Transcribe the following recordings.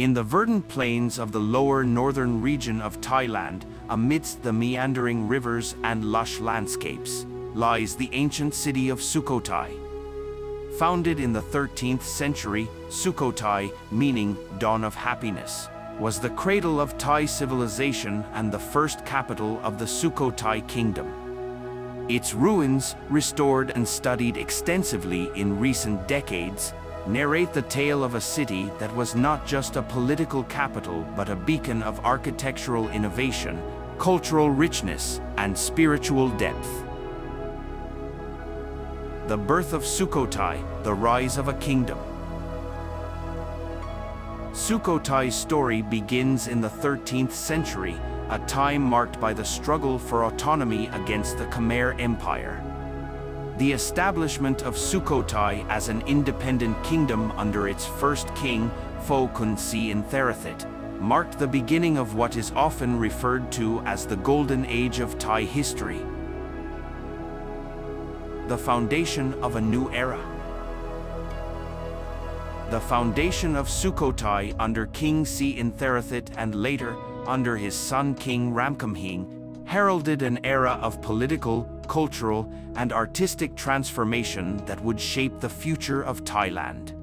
In the verdant plains of the lower northern region of Thailand, amidst the meandering rivers and lush landscapes, lies the ancient city of Sukhothai. Founded in the 13th century, Sukhothai, meaning dawn of happiness, was the cradle of Thai civilization and the first capital of the Sukhothai kingdom. Its ruins, restored and studied extensively in recent decades, narrate the tale of a city that was not just a political capital but a beacon of architectural innovation, cultural richness, and spiritual depth. The birth of Sukhothai, the rise of a kingdom. Sukhothai's story begins in the 13th century, a time marked by the struggle for autonomy against the Khmer Empire. The establishment of Sukhothai as an independent kingdom under its first king, Pho Kun Si Therathet, marked the beginning of what is often referred to as the Golden Age of Thai history. The foundation of a new era. The foundation of Sukhothai under King Si Therathet and later, under his son King Ramkhamhaeng, heralded an era of political, cultural, and artistic transformation that would shape the future of Thailand.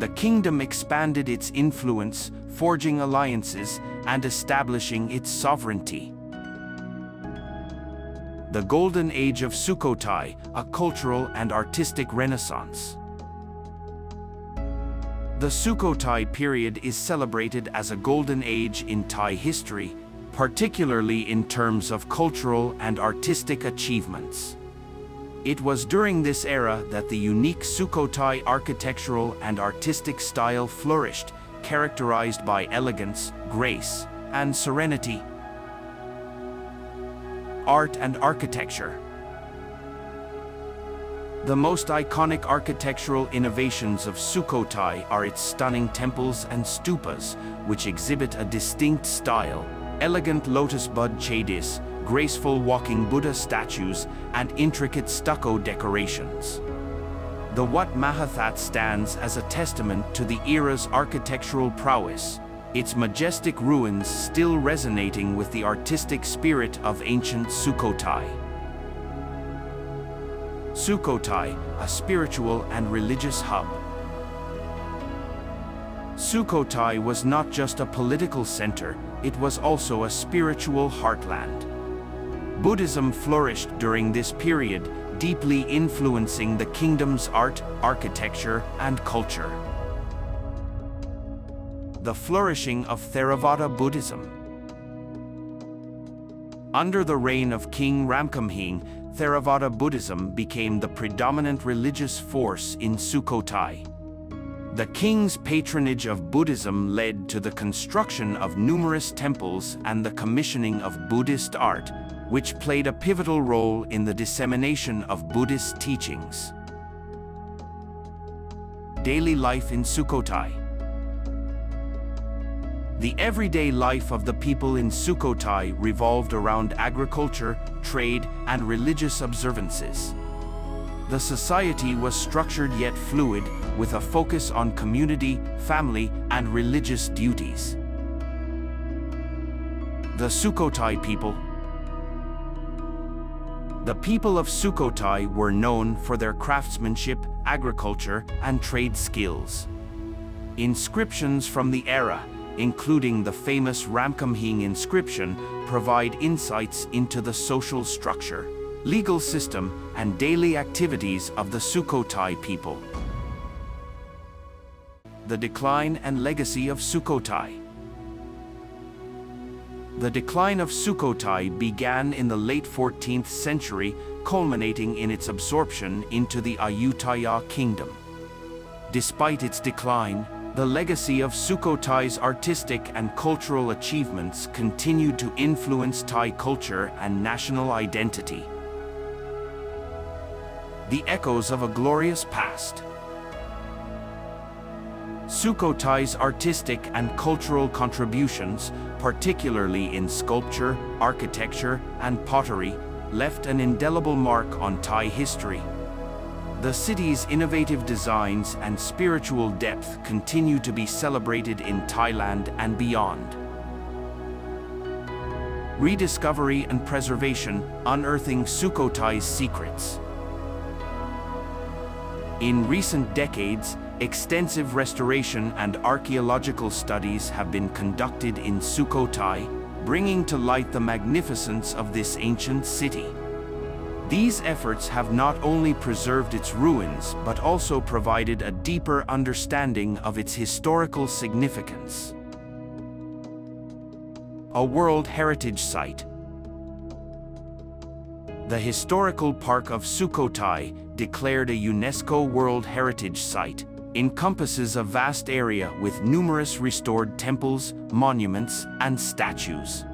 The kingdom expanded its influence, forging alliances, and establishing its sovereignty. The Golden Age of Sukhothai, a cultural and artistic renaissance. The Sukhothai period is celebrated as a golden age in Thai history, particularly in terms of cultural and artistic achievements. It was during this era that the unique Sukhothai architectural and artistic style flourished, characterized by elegance, grace, and serenity. Art and Architecture The most iconic architectural innovations of Sukhothai are its stunning temples and stupas, which exhibit a distinct style, elegant lotus bud chedis, graceful walking Buddha statues, and intricate stucco decorations. The Wat Mahathat stands as a testament to the era's architectural prowess, its majestic ruins still resonating with the artistic spirit of ancient Sukhothai. Sukhothai, a spiritual and religious hub. Sukhothai was not just a political center, it was also a spiritual heartland. Buddhism flourished during this period, deeply influencing the kingdom's art, architecture, and culture. The flourishing of Theravada Buddhism Under the reign of King Ramkhamhaeng, Theravada Buddhism became the predominant religious force in Sukhothai. The king's patronage of Buddhism led to the construction of numerous temples and the commissioning of Buddhist art, which played a pivotal role in the dissemination of Buddhist teachings. Daily life in Sukhothai The everyday life of the people in Sukhothai revolved around agriculture, trade, and religious observances. The society was structured yet fluid, with a focus on community, family, and religious duties. The Sukhothai people The people of Sukhothai were known for their craftsmanship, agriculture, and trade skills. Inscriptions from the era, including the famous Ramkhamhaeng inscription, provide insights into the social structure legal system, and daily activities of the Sukhothai people. The decline and legacy of Sukhothai The decline of Sukhothai began in the late 14th century, culminating in its absorption into the Ayutthaya kingdom. Despite its decline, the legacy of Sukhothai's artistic and cultural achievements continued to influence Thai culture and national identity the echoes of a glorious past. Sukhothai's artistic and cultural contributions, particularly in sculpture, architecture, and pottery, left an indelible mark on Thai history. The city's innovative designs and spiritual depth continue to be celebrated in Thailand and beyond. Rediscovery and preservation, unearthing Sukhothai's secrets. In recent decades, extensive restoration and archaeological studies have been conducted in Sukhothai, bringing to light the magnificence of this ancient city. These efforts have not only preserved its ruins, but also provided a deeper understanding of its historical significance. A World Heritage Site The Historical Park of Sukhothai, declared a UNESCO World Heritage Site, encompasses a vast area with numerous restored temples, monuments, and statues.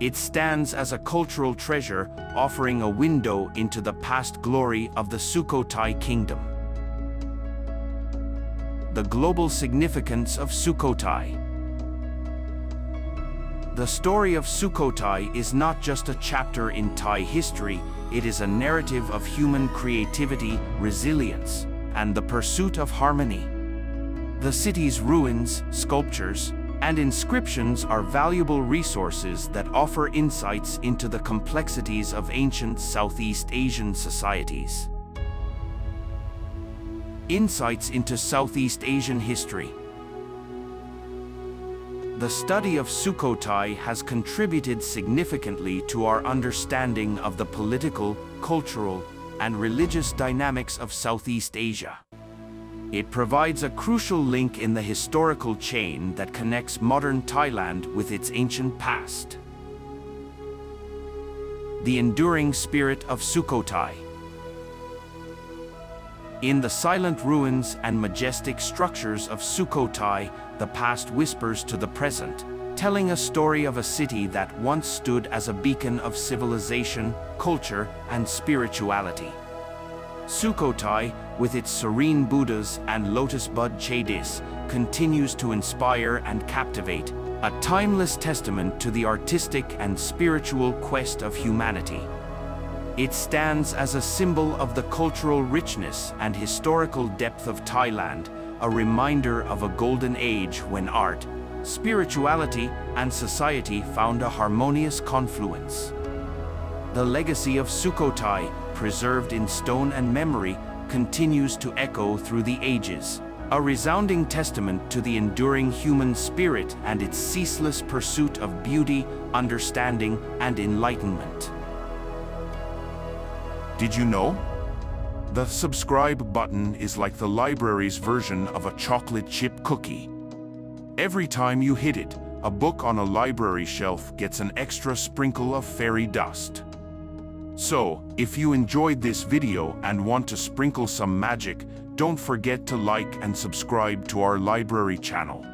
It stands as a cultural treasure, offering a window into the past glory of the Sukhothai kingdom. The global significance of Sukhothai. The story of Sukhothai is not just a chapter in Thai history, it is a narrative of human creativity, resilience, and the pursuit of harmony. The city's ruins, sculptures, and inscriptions are valuable resources that offer insights into the complexities of ancient Southeast Asian societies. Insights into Southeast Asian history. The study of Sukhothai has contributed significantly to our understanding of the political, cultural, and religious dynamics of Southeast Asia. It provides a crucial link in the historical chain that connects modern Thailand with its ancient past. The enduring spirit of Sukhothai. In the silent ruins and majestic structures of Sukhothai, the past whispers to the present, telling a story of a city that once stood as a beacon of civilization, culture, and spirituality. Sukhothai, with its serene Buddhas and lotus bud chedis, continues to inspire and captivate, a timeless testament to the artistic and spiritual quest of humanity. It stands as a symbol of the cultural richness and historical depth of Thailand, a reminder of a golden age when art, spirituality, and society found a harmonious confluence. The legacy of Sukhothai, preserved in stone and memory, continues to echo through the ages, a resounding testament to the enduring human spirit and its ceaseless pursuit of beauty, understanding, and enlightenment. Did you know? The subscribe button is like the library's version of a chocolate chip cookie. Every time you hit it, a book on a library shelf gets an extra sprinkle of fairy dust. So, if you enjoyed this video and want to sprinkle some magic, don't forget to like and subscribe to our library channel.